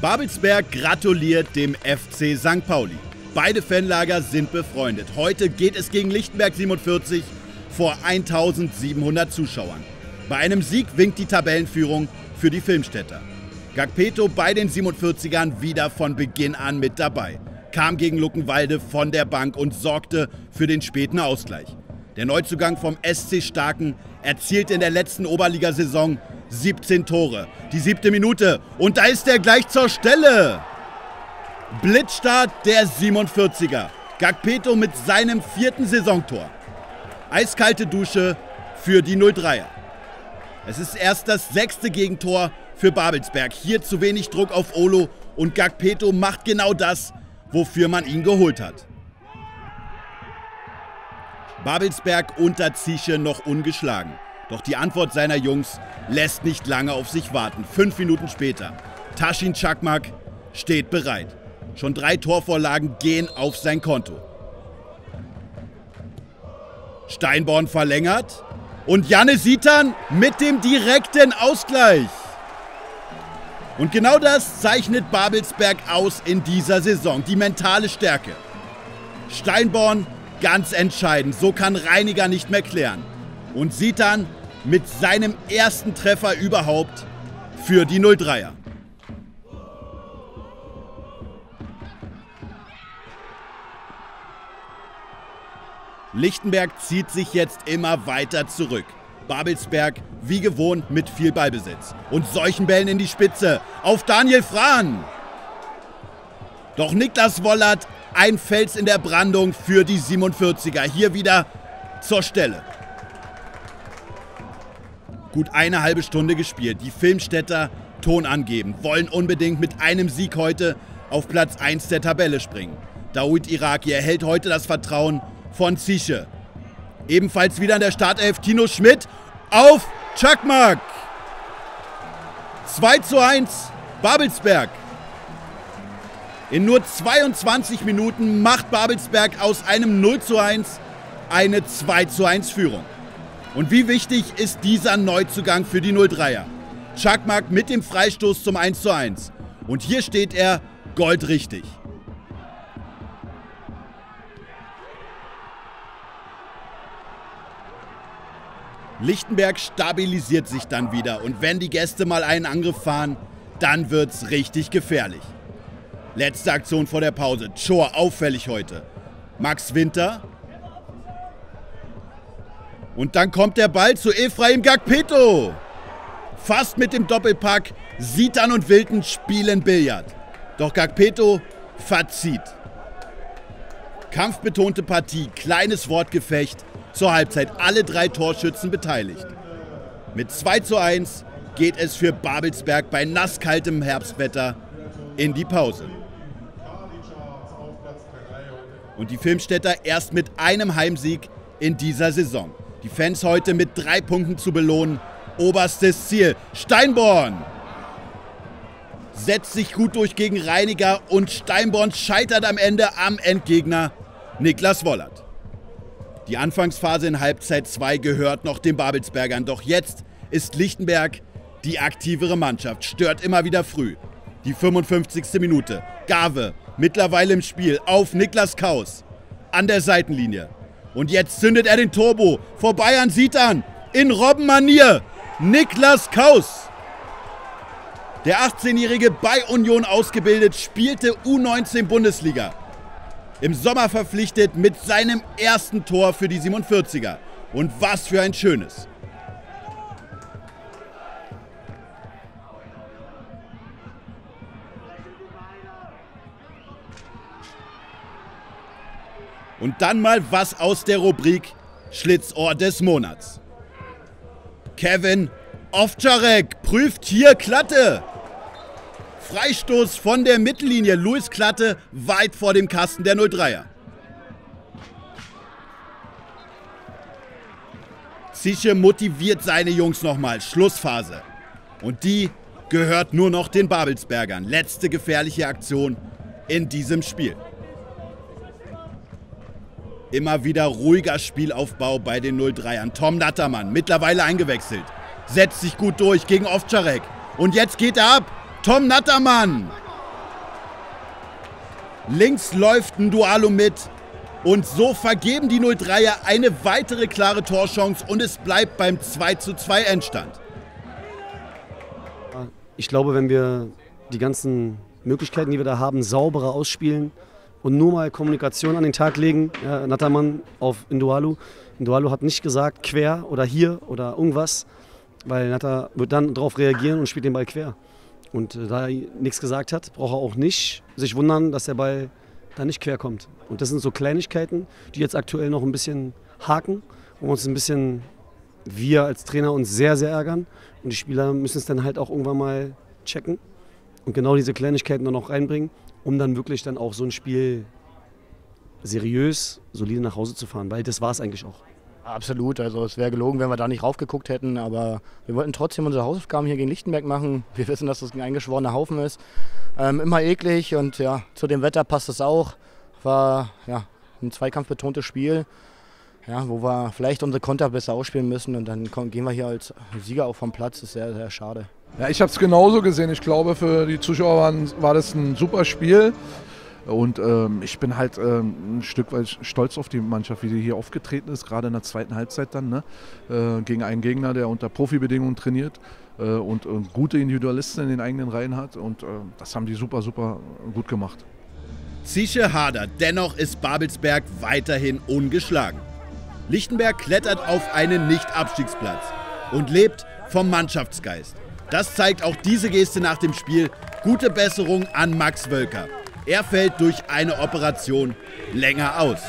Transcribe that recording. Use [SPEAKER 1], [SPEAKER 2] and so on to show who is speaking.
[SPEAKER 1] Babelsberg gratuliert dem FC St. Pauli. Beide Fanlager sind befreundet. Heute geht es gegen Lichtenberg 47 vor 1700 Zuschauern. Bei einem Sieg winkt die Tabellenführung für die Filmstädter. Gagpeto bei den 47ern wieder von Beginn an mit dabei. Kam gegen Luckenwalde von der Bank und sorgte für den späten Ausgleich. Der Neuzugang vom SC Starken erzielte in der letzten Oberligasaison 17 Tore. Die siebte Minute und da ist er gleich zur Stelle. Blitzstart der 47er. Gagpeto mit seinem vierten Saisontor. Eiskalte Dusche für die 03er. Es ist erst das sechste Gegentor für Babelsberg. Hier zu wenig Druck auf Olo und Gagpeto macht genau das, wofür man ihn geholt hat. Babelsberg unter Zische noch ungeschlagen. Doch die Antwort seiner Jungs lässt nicht lange auf sich warten. Fünf Minuten später. Taschin Çakmak steht bereit. Schon drei Torvorlagen gehen auf sein Konto. Steinborn verlängert. Und Janne Sitan mit dem direkten Ausgleich. Und genau das zeichnet Babelsberg aus in dieser Saison. Die mentale Stärke. Steinborn ganz entscheidend. So kann Reiniger nicht mehr klären. Und Sitan mit seinem ersten Treffer überhaupt für die 03er. Lichtenberg zieht sich jetzt immer weiter zurück. Babelsberg wie gewohnt mit viel Ballbesitz. Und solchen Bällen in die Spitze auf Daniel Frahn. Doch Niklas Wollert ein Fels in der Brandung für die 47er. Hier wieder zur Stelle. Gut eine halbe Stunde gespielt. Die Filmstädter Ton angeben, wollen unbedingt mit einem Sieg heute auf Platz 1 der Tabelle springen. Daoud Iraki erhält heute das Vertrauen von Zische. Ebenfalls wieder in der Startelf Tino Schmidt auf Czakmak. 2 zu 1 Babelsberg. In nur 22 Minuten macht Babelsberg aus einem 0 zu 1 eine 2 zu 1 Führung. Und wie wichtig ist dieser Neuzugang für die 03er? Czakmak mit dem Freistoß zum 1 zu 1. Und hier steht er goldrichtig. Lichtenberg stabilisiert sich dann wieder und wenn die Gäste mal einen Angriff fahren, dann wird's richtig gefährlich. Letzte Aktion vor der Pause. Chor auffällig heute. Max Winter. Und dann kommt der Ball zu Efraim Gagpeto. Fast mit dem Doppelpack. Sitan und Wilton spielen Billard. Doch Gagpeto verzieht. Kampfbetonte Partie, kleines Wortgefecht. Zur Halbzeit alle drei Torschützen beteiligt. Mit 2 zu 1 geht es für Babelsberg bei nasskaltem Herbstwetter in die Pause. Und die Filmstädter erst mit einem Heimsieg in dieser Saison. Die Fans heute mit drei Punkten zu belohnen. Oberstes Ziel. Steinborn setzt sich gut durch gegen Reiniger und Steinborn scheitert am Ende am Endgegner Niklas Wollert. Die Anfangsphase in Halbzeit 2 gehört noch den Babelsbergern, doch jetzt ist Lichtenberg die aktivere Mannschaft, stört immer wieder früh. Die 55. Minute. Gave mittlerweile im Spiel auf Niklas Kaus an der Seitenlinie. Und jetzt zündet er den Turbo vorbei an Sitan in Robbenmanier. Niklas Kaus. Der 18-Jährige bei Union ausgebildet, spielte U19 Bundesliga. Im Sommer verpflichtet mit seinem ersten Tor für die 47er. Und was für ein schönes. Und dann mal was aus der Rubrik Schlitzohr des Monats. Kevin Ovcharek prüft hier Klatte. Freistoß von der Mittellinie. Luis Klatte weit vor dem Kasten der 03er. Zische motiviert seine Jungs nochmal. Schlussphase. Und die gehört nur noch den Babelsbergern. Letzte gefährliche Aktion in diesem Spiel. Immer wieder ruhiger Spielaufbau bei den 03ern. Tom Nattermann, mittlerweile eingewechselt, setzt sich gut durch gegen Ovcharek. Und jetzt geht er ab. Tom Nattermann Links läuft ein Dualo mit. Und so vergeben die 03er eine weitere klare Torchance und es bleibt beim 2:2 Endstand.
[SPEAKER 2] Ich glaube, wenn wir die ganzen Möglichkeiten, die wir da haben, sauberer ausspielen und nur mal Kommunikation an den Tag legen, ja, Nattermann auf Indualu. Indualu hat nicht gesagt quer oder hier oder irgendwas, weil Natter wird dann darauf reagieren und spielt den Ball quer. Und äh, da er nichts gesagt hat, braucht er auch nicht sich wundern, dass der Ball da nicht quer kommt. Und das sind so Kleinigkeiten, die jetzt aktuell noch ein bisschen haken, wo uns ein bisschen, wir als Trainer uns sehr, sehr ärgern. Und die Spieler müssen es dann halt auch irgendwann mal checken und genau diese Kleinigkeiten dann auch reinbringen, um dann wirklich dann auch so ein Spiel seriös, solide nach Hause zu fahren, weil das war es eigentlich auch.
[SPEAKER 3] Absolut, also es wäre gelogen, wenn wir da nicht raufgeguckt hätten, aber wir wollten trotzdem unsere Hausaufgaben hier gegen Lichtenberg machen. Wir wissen, dass das ein eingeschworener Haufen ist. Ähm, immer eklig und ja, zu dem Wetter passt es auch. War ja ein zweikampfbetontes Spiel, ja, wo wir vielleicht unsere Konter besser ausspielen müssen und dann gehen wir hier als Sieger auch vom Platz. Das ist sehr, sehr schade.
[SPEAKER 4] Ja, ich habe es genauso gesehen. Ich glaube, für die Zuschauer waren, war das ein super Spiel. Und ähm, ich bin halt ähm, ein Stück weit stolz auf die Mannschaft, wie die hier aufgetreten ist, gerade in der zweiten Halbzeit dann, ne? äh, gegen einen Gegner, der unter Profibedingungen trainiert äh, und, und, gute Individualisten in den eigenen Reihen hat. Und äh, das haben die super, super gut gemacht.
[SPEAKER 1] Zische hadert, dennoch ist Babelsberg weiterhin ungeschlagen. Lichtenberg klettert auf einen Nicht-Abstiegsplatz und lebt vom Mannschaftsgeist. Das zeigt auch diese Geste nach dem Spiel. Gute Besserung an Max Wölker. Er fällt durch eine Operation länger aus.